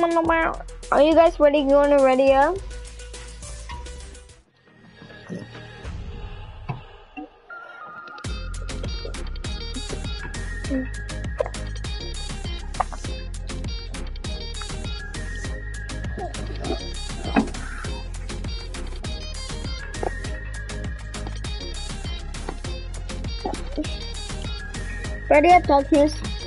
talking about? Are you guys ready to go on the radio? Ready up, Darkness.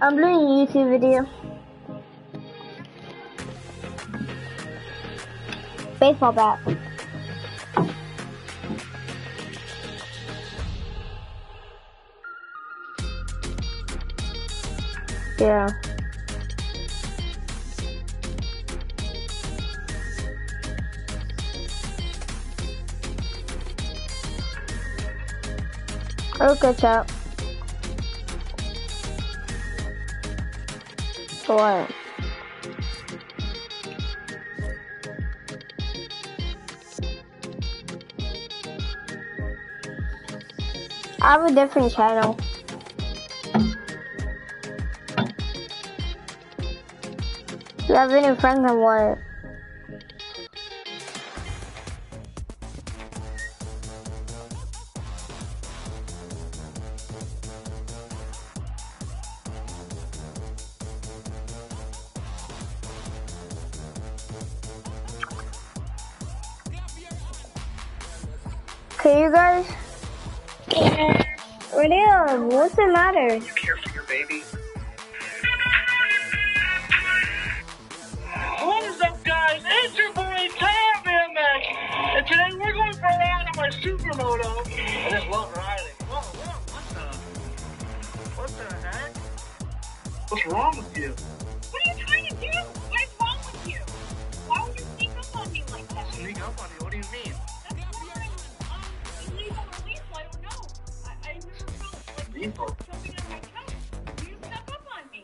I'm doing a YouTube video. Baseball bat. Yeah. Okay, chat. I have a different channel. You have any friends on what? Okay, you guys. Radio, what's the matter? You care for your baby? What is up, guys? It's your boy Tom BMX, and today we're going for a ride on my supermoto. I just love riding. Whoa, whoa, what the? What the heck? What's wrong with you?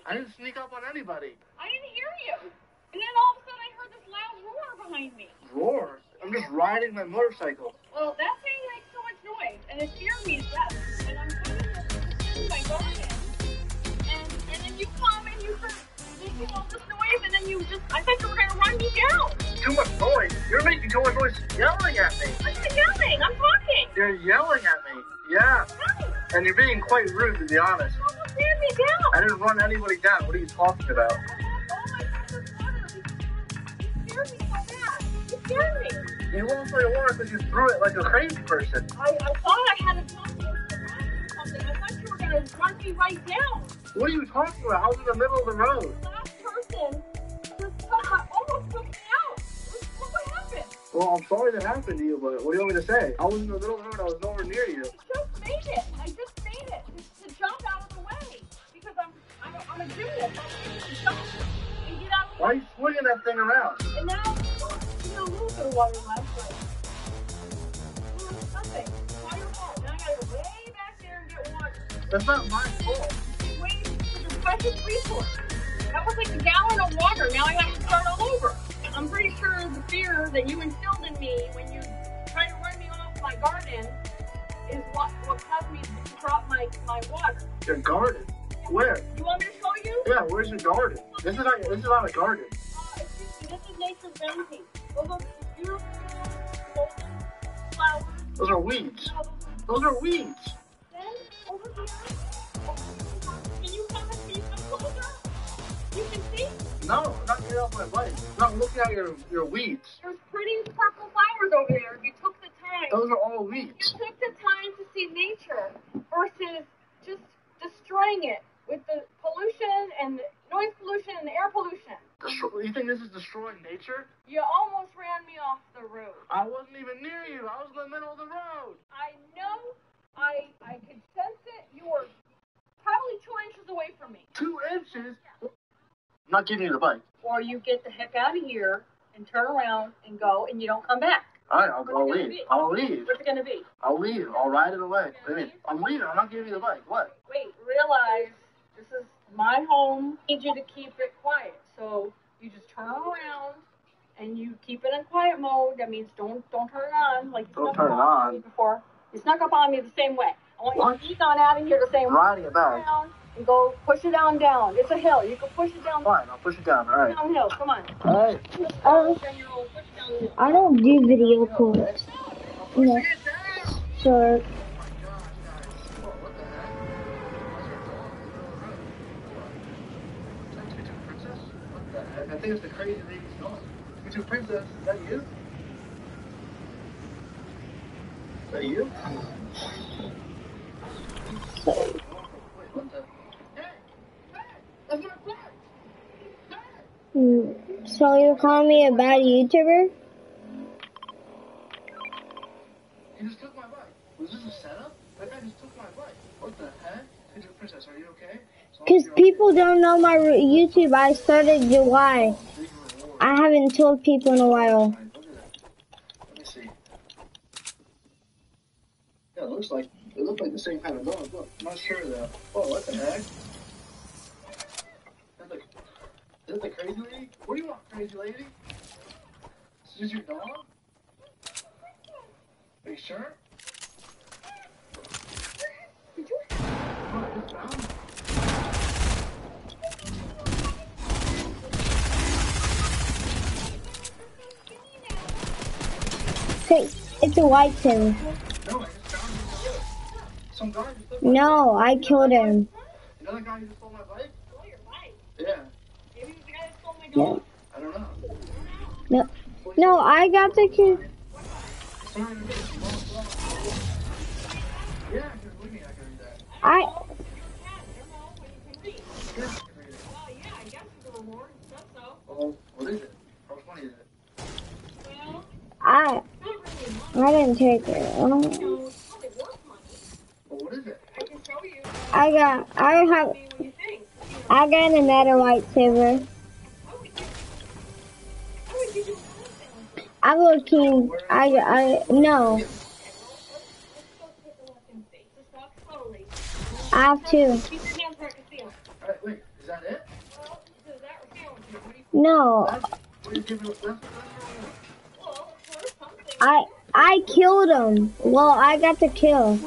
I didn't sneak up on anybody. I didn't hear you. And then all of a sudden I heard this loud roar behind me. Roar? I'm just riding my motorcycle. Well, that thing makes so much noise, and it scared me to death. And I'm coming to defend my garden. And, and then you come and you start making all this noise, and then you just, I thought you were going to run me down. Too much noise. You're making too much noise yelling at me. I'm not yelling. I'm talking. You're yelling at me. Yeah. Hey, And you're being quite rude, to be honest. Ran me down. I didn't run anybody down. What are you talking about? I lost all my precious water because you scared me so bad. You scared me. You lost my water because you threw it like a crazy person. I, I thought I had a jump into the something. I thought you were going to run me right down. What are you talking about? I was in the middle of the road. The last person just almost took me out. What, what happened? Well, I'm sorry that happened to you, but what do you want me to say? I was in the middle of the road. I was nowhere near you. I just made it. I just Why are you swinging that thing around? And now you know a little bit of water left, but nothing. It's fault. Now I gotta go way back there and get water. That's not my fault. You wasted the precious resource. That was like a gallon of water. Now I have to start all over. I'm pretty sure the fear that you instilled in me when you tried to run me off my garden is what, what caused me to drop my, my water. Your garden. Where? You want Yeah, where's your garden? This is not. This is not a garden. This is nature's bounty. Those are weeds. Those are- weeds. Then, over here, can you see? No, not getting off my bike. Not looking at your your weeds. There's pretty purple flowers over there. You took the time, Those are all weeds. you took the time to see nature versus just destroying it with the pollution and noise pollution and air pollution. Destro- you think this is destroying nature? You almost ran me off the road. I wasn't even near you. I was in the middle of the road. I know. I I could sense it. You were probably two inches away from me. Two inches. I'm not giving you the bike. Or you get the heck out of here and turn around and go, and you don't come back. All right, I'll, What's it I'll gonna leave. be? I'll leave. What's it gonna be? I'll leave. I'll ride it away. Wait a. I'm leaving. I'm not giving you the bike. What? Wait, realize this is my home. I need you to keep it quiet. So you just turn around and you keep it in quiet mode. That means don't don't turn it on like you Don't turn it on. me before. You snuck up on me the same way. I want What? you to sneak on out of here the same I'm way. riding it back. Down and go push it down down. It's a hill. You can push it down Fine. I'll push it down. All right. downhill. Come on. All right. Oh, Ten-year-old, push it down the hill. I don't do video calls. No, so I think it's the crazy lady's going. Two princess, is that you? Is that you? Wait, what the? Hey! Hey! That's my bike! Hey! mm, so you're calling me a bad YouTuber? You just took my bike. Was this a setup? That guy just took my bike. What the heck? Pigeon Princess, are you Because people don't know my YouTube. I started July. I haven't told people in a while. Yeah, it looks like it looks like the same kind of dog. Look, I'm not sure though. Oh, what the heck? Is that the crazy lady? What do you want, crazy lady? Is This your dog? Are you sure? Oh, I just found it. It's a white Tim. No, I just found it in the woods. Some guy just took my No, I killed him. Another guy who stole my bike? Stole your bike. Yeah, Maybe it was the guy that stole my dog. I don't know. No, no, I got the kid. Sorry, to miss you. Well, well. Yeah, because believe me, I can read that. I You can, never know when you can read. Yeah, I can read it. Well, yeah, I guess it's a reward and stuff, so. Well, what is it? How much money is it? Well, I not really money. I didn't take it. You know, it's probably worth money. Well, what is it? I can show you. I got I have Tell me what you think. I got another lightsaber. Why would you, why would you do anything? I'm looking. I I no. Let's, let's go take a look and see. Just walk slowly. I have two. Keep your hands where I can see them. Alright, wait, is that it? Well, is that or feeling you? What do you No, That's, what are you giving that's, that's Well, it's worth something. I I killed him. Well, I got the kill.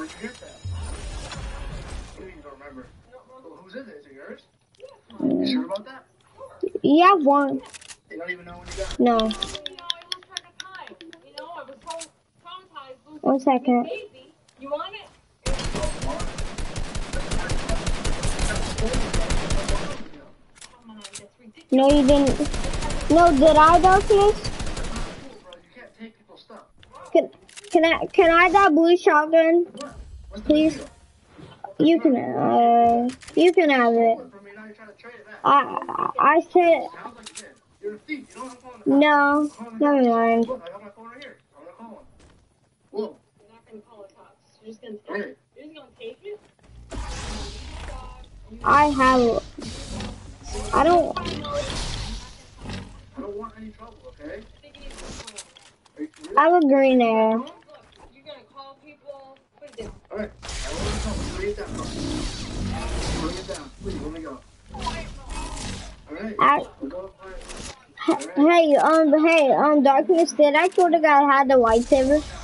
You sure about that? Have one. You don't even know when you got it? No. One second. You want it? No, you didn't. No, did I, Darkness? Cool, bro. You can't take people's stuff. Can can I can I that blue shotgun? Please. You can uh you can have it. I I said no. Never mind. Whoa. I have. I don't. I don't want any trouble, okay? Take it easy. Are you really? I have a green to down. Alright. I let you know. Bring it down. Bring it down. Please, let me go. Alright. Hey, um, hey, um, Darkness, did I guy that had the lightsaber? So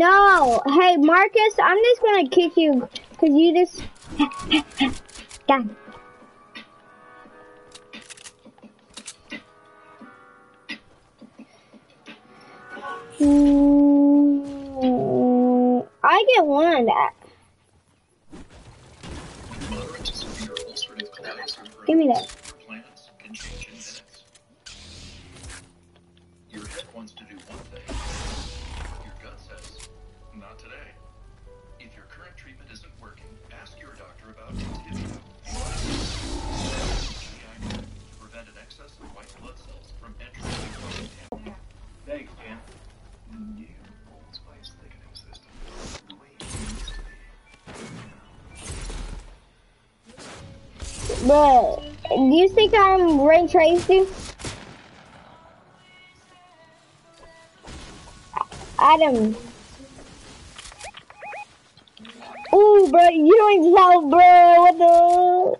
No, hey, Marcus, I'm just gonna kick you because you just. done. I get one of that. Give me that. But do you think I'm Ray Tracy? Adam. Ooh, bro, you don't tell, bro. What the?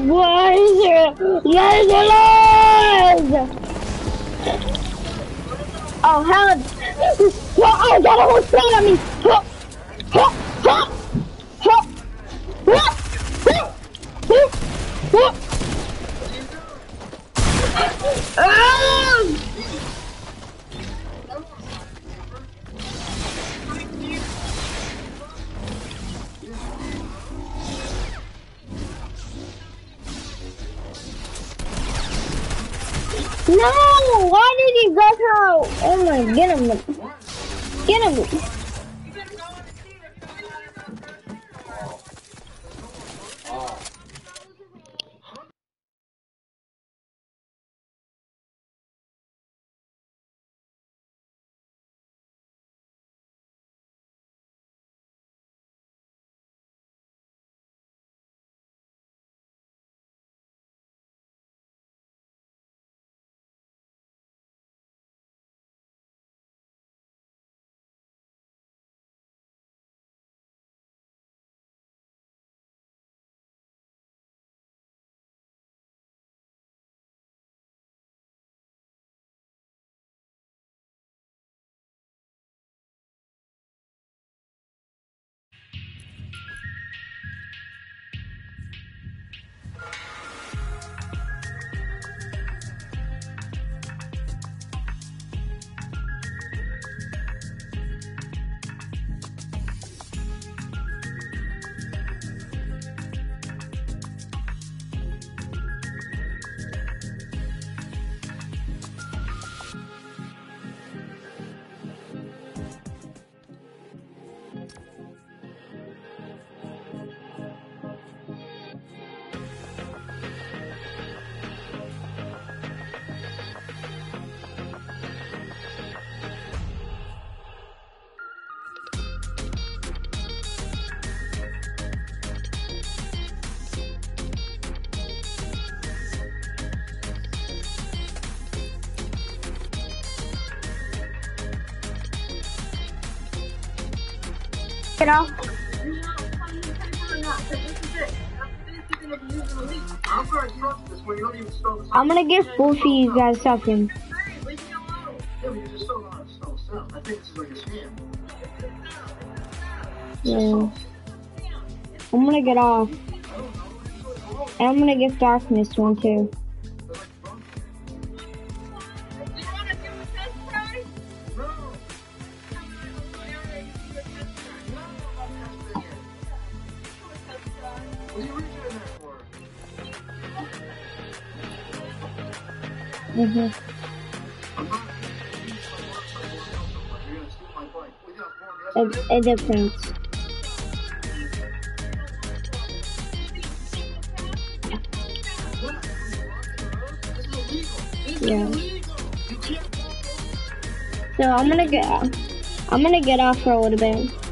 What is it alive! Oh, hell. Oh, I got a whole thing on me. No! Why did he go through? Oh my, get him. Get him. You this. I'm gonna get full for you guys something. Know. Yeah. I'm gonna get off. And I'm gonna get darkness one too. One It, it depends. Yeah. So I'm gonna get I'm gonna get off for a little bit.